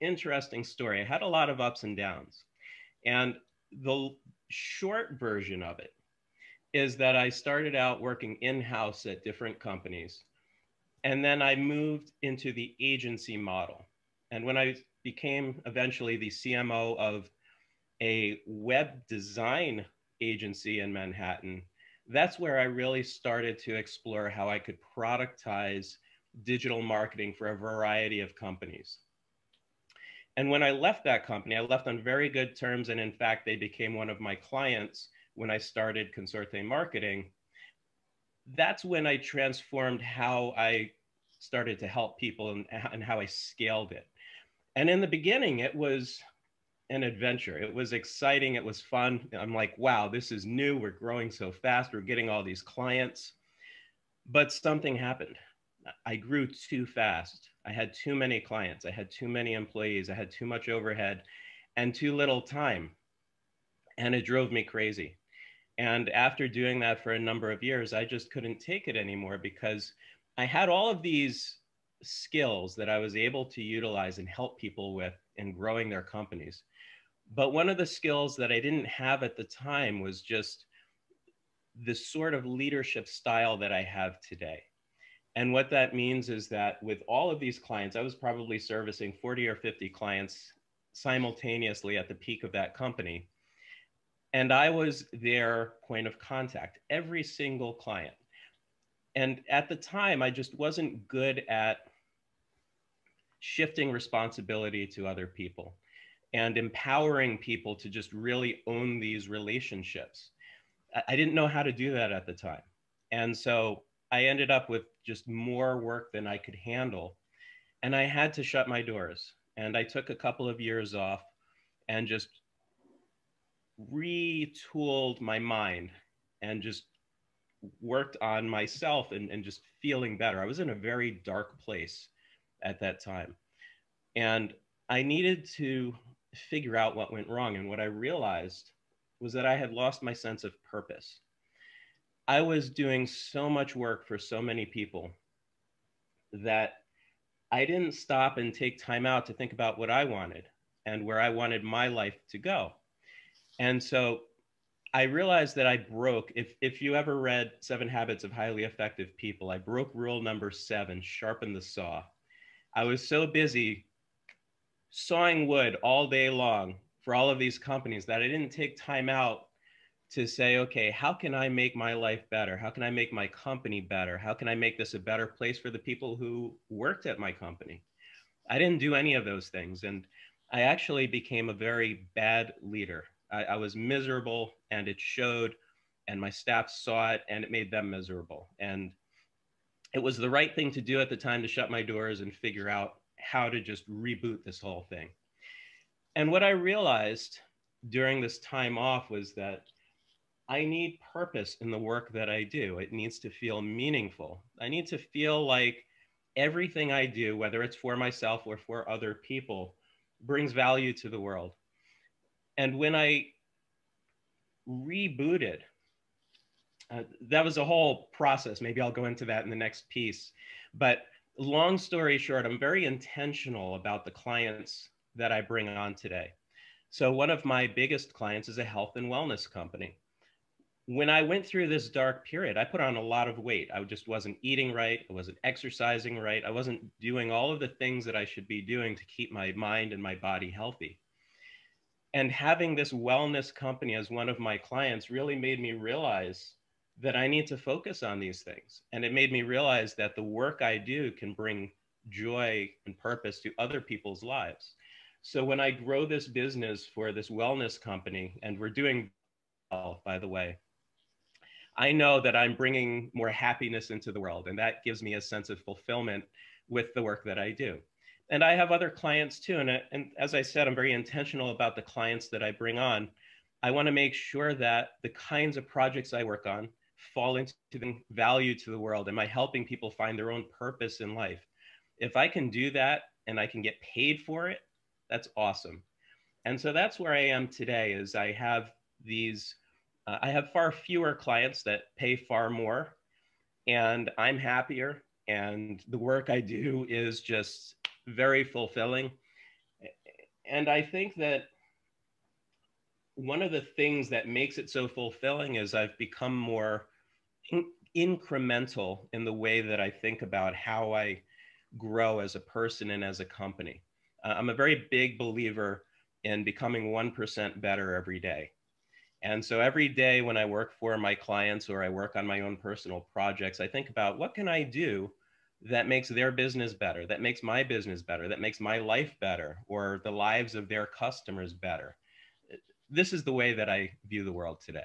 interesting story. I had a lot of ups and downs. And the short version of it is that I started out working in house at different companies. And then I moved into the agency model. And when I became eventually the CMO of a web design agency in Manhattan, that's where I really started to explore how I could productize digital marketing for a variety of companies. And when I left that company, I left on very good terms. And in fact, they became one of my clients when I started Consorte Marketing. That's when I transformed how I started to help people and, and how I scaled it. And in the beginning, it was an adventure. It was exciting. It was fun. I'm like, wow, this is new. We're growing so fast. We're getting all these clients. But something happened. I grew too fast. I had too many clients. I had too many employees. I had too much overhead and too little time. And it drove me crazy. And after doing that for a number of years, I just couldn't take it anymore because I had all of these skills that I was able to utilize and help people with in growing their companies. But one of the skills that I didn't have at the time was just the sort of leadership style that I have today. And what that means is that with all of these clients, I was probably servicing 40 or 50 clients simultaneously at the peak of that company. And I was their point of contact, every single client. And at the time, I just wasn't good at shifting responsibility to other people and empowering people to just really own these relationships. I didn't know how to do that at the time. And so I ended up with just more work than I could handle. And I had to shut my doors. And I took a couple of years off and just retooled my mind and just worked on myself and, and just feeling better. I was in a very dark place at that time. And I needed to figure out what went wrong. And what I realized was that I had lost my sense of purpose. I was doing so much work for so many people that I didn't stop and take time out to think about what I wanted and where I wanted my life to go. And so I realized that I broke, if, if you ever read Seven Habits of Highly Effective People, I broke rule number seven sharpen the saw. I was so busy sawing wood all day long for all of these companies that I didn't take time out to say, okay, how can I make my life better? How can I make my company better? How can I make this a better place for the people who worked at my company? I didn't do any of those things. And I actually became a very bad leader. I, I was miserable and it showed, and my staff saw it and it made them miserable. And it was the right thing to do at the time to shut my doors and figure out how to just reboot this whole thing. And what I realized during this time off was that I need purpose in the work that I do. It needs to feel meaningful. I need to feel like everything I do, whether it's for myself or for other people, brings value to the world. And when I rebooted, uh, that was a whole process. Maybe I'll go into that in the next piece. But long story short, I'm very intentional about the clients that I bring on today. So, one of my biggest clients is a health and wellness company. When I went through this dark period, I put on a lot of weight. I just wasn't eating right. I wasn't exercising right. I wasn't doing all of the things that I should be doing to keep my mind and my body healthy. And having this wellness company as one of my clients really made me realize that I need to focus on these things. And it made me realize that the work I do can bring joy and purpose to other people's lives. So when I grow this business for this wellness company, and we're doing well, by the way, I know that I'm bringing more happiness into the world, and that gives me a sense of fulfillment with the work that I do. And I have other clients too. And, uh, and as I said, I'm very intentional about the clients that I bring on. I want to make sure that the kinds of projects I work on fall into value to the world? Am I helping people find their own purpose in life? If I can do that and I can get paid for it, that's awesome. And so that's where I am today is I have these, uh, I have far fewer clients that pay far more and I'm happier and the work I do is just very fulfilling. and I think that one of the things that makes it so fulfilling is I've become more in- incremental in the way that I think about how I grow as a person and as a company. Uh, I'm a very big believer in becoming 1% better every day. And so every day when I work for my clients or I work on my own personal projects, I think about what can I do that makes their business better, that makes my business better, that makes my life better, or the lives of their customers better. This is the way that I view the world today.